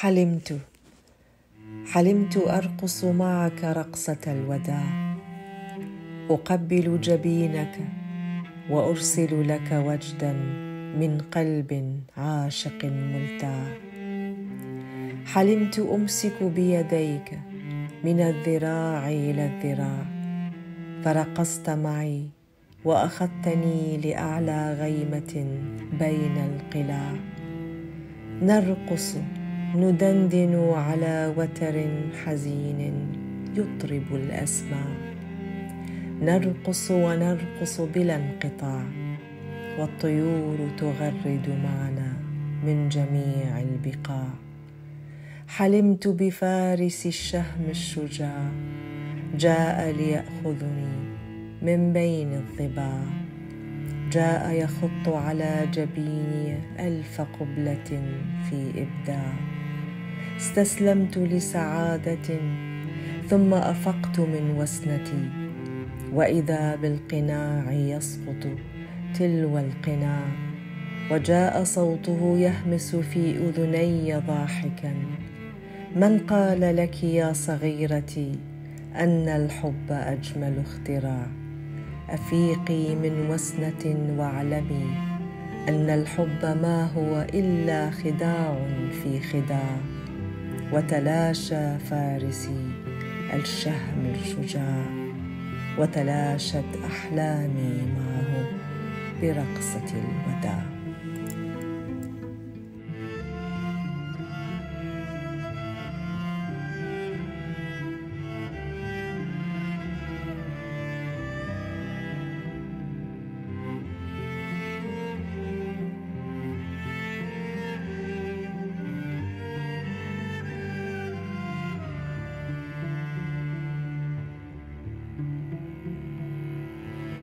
حلمت. حلمت أرقص معك رقصة الوداع. أقبل جبينك وأرسل لك وجدا من قلب عاشق ملتاع. حلمت أمسك بيديك من الذراع إلى الذراع. فرقصت معي وأخذتني لأعلى غيمة بين القلاع. نرقص ندندن على وتر حزين يطرب الاسماع نرقص ونرقص بلا انقطاع والطيور تغرد معنا من جميع البقاع. حلمت بفارس الشهم الشجاع جاء ليأخذني من بين الظباع جاء يخط على جبيني ألف قبلة في إبداع. استسلمت لسعادة ثم أفقت من وسنتي وإذا بالقناع يسقط تلو القناع وجاء صوته يهمس في أذني ضاحكا. من قال لك يا صغيرتي أن الحب أجمل اختراع؟ أفيقي من وسنة واعلمي أن الحب ما هو إلا خداع في خداع. وتلاشى فارسي الشهم الشجاع وتلاشت أحلامي معه برقصة الوداع.